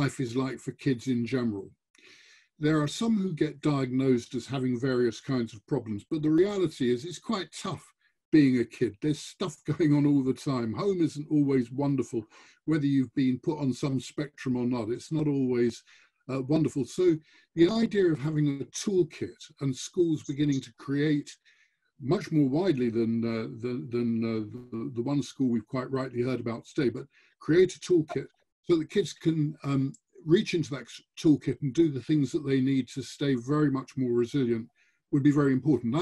life is like for kids in general. There are some who get diagnosed as having various kinds of problems, but the reality is it's quite tough being a kid. There's stuff going on all the time. Home isn't always wonderful, whether you've been put on some spectrum or not. It's not always uh, wonderful. So the idea of having a toolkit and schools beginning to create much more widely than uh, the, than uh, the, the, one school we've quite rightly heard about today, but create a toolkit so that kids can um, reach into that toolkit and do the things that they need to stay very much more resilient would be very important.